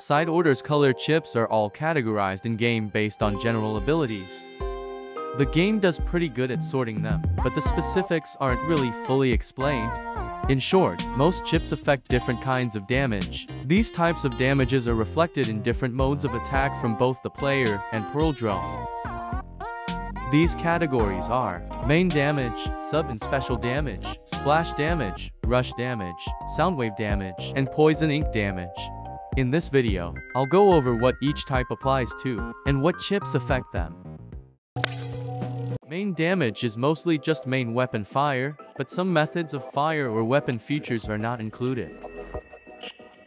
Side orders color chips are all categorized in game based on general abilities. The game does pretty good at sorting them, but the specifics aren't really fully explained. In short, most chips affect different kinds of damage. These types of damages are reflected in different modes of attack from both the player and Pearl Drone. These categories are main damage, sub and special damage, splash damage, rush damage, soundwave damage, and poison ink damage. In this video, I'll go over what each type applies to, and what chips affect them. Main damage is mostly just main weapon fire, but some methods of fire or weapon features are not included.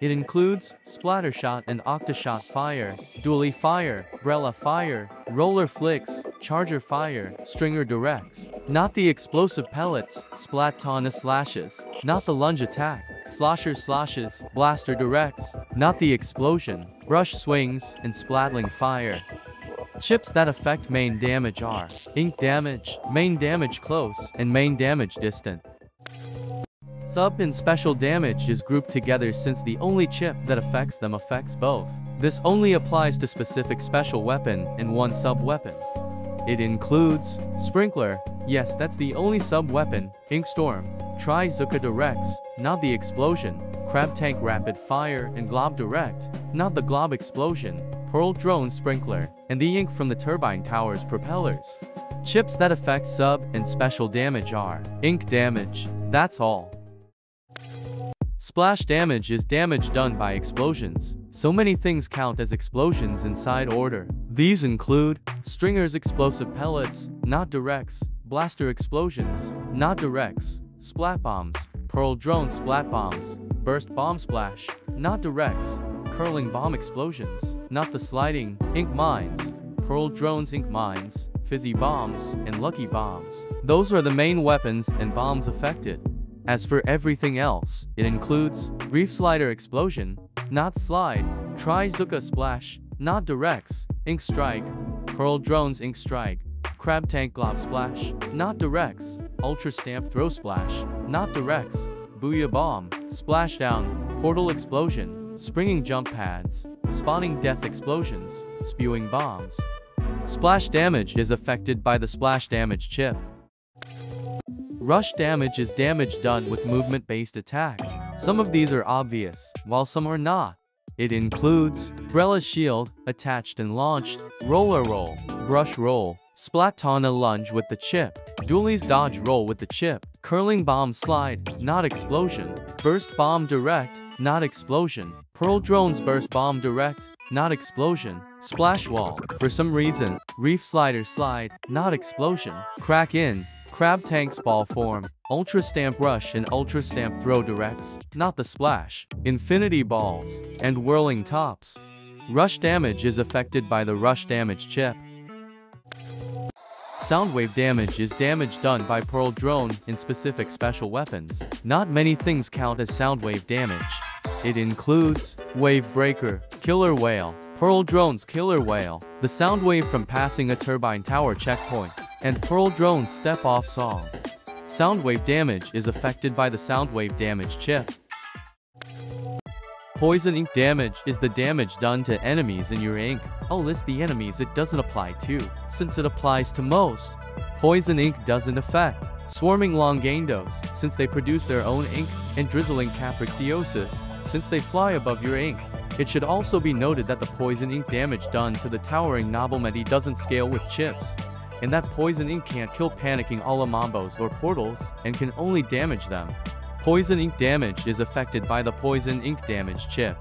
It includes Splattershot and Octoshot Fire, Dualie Fire, Brella Fire, Roller Flicks, Charger Fire, Stringer Directs, not the explosive pellets, Splatana Slashes, not the lunge attack, Slosher Sloshes, Blaster Directs, not the explosion, Brush Swings, and Splatling Fire. Chips that affect main damage are Ink Damage, Main Damage Close, and Main Damage Distant. Sub and special damage is grouped together since the only chip that affects them affects both. This only applies to specific special weapon and one sub weapon. It includes Sprinkler, yes that's the only sub weapon, Ink Storm, Trizooka Directs, not the explosion, Crab Tank Rapid Fire and Glob Direct, not the Glob Explosion, Pearl Drone Sprinkler, and the ink from the turbine tower's propellers. Chips that affect sub and special damage are ink damage, that's all. Splash damage is damage done by explosions. So many things count as explosions in side order. These include Stringer's explosive pellets, not directs, blaster explosions, not directs, splat bombs, pearl drone splat bombs, burst bomb splash, not directs, curling bomb explosions, not the sliding, ink mines, pearl drones ink mines, fizzy bombs, and lucky bombs. Those are the main weapons and bombs affected. As for everything else, it includes Reef Slider Explosion, Not Slide, Trizooka Splash, Not Directs, Ink Strike, Pearl Drones Ink Strike, Crab Tank Glob Splash, Not Directs, Ultra Stamp Throw Splash, Not the Directs, Booyah Bomb, Splashdown, Portal Explosion, Springing Jump Pads, Spawning Death Explosions, Spewing Bombs. Splash damage is affected by the splash damage chip. Rush damage is damage done with movement-based attacks. Some of these are obvious, while some are not. It includes Brella Shield, attached and launched, Roller Roll, Brush Roll, Splatana Lunge with the chip, Dualie's Dodge Roll with the chip, Curling Bomb Slide, not Explosion, Burst Bomb Direct, not Explosion, Pearl Drones Burst Bomb Direct, not Explosion, Splash Wall, for some reason, Reef Slider Slide, not Explosion, Kraken, Crab Tank's ball form, Ultra Stamp Rush and Ultra Stamp Throw directs, not the splash, Infinity Balls, and Whirling Tops. Rush damage is affected by the rush damage chip. Soundwave damage is damage done by Pearl Drone in specific special weapons. Not many things count as soundwave damage. It includes Wavebreaker, Killer Wail, Pearl Drone's Killer Wail, the sound wave from passing a turbine tower checkpoint, and Pearl Drone's Step Off song. Soundwave damage is affected by the soundwave damage chip. Poison ink damage is the damage done to enemies in your ink. I'll list the enemies it doesn't apply to, since it applies to most. Poison ink doesn't affect Swarming Longandos, since they produce their own ink, and Drizzling Capriciosus, since they fly above your ink. It should also be noted that the poison ink damage done to the towering Noblemedi doesn't scale with chips, and that poison ink can't kill panicking Alamambos or portals, and can only damage them. Poison ink damage is affected by the poison ink damage chip.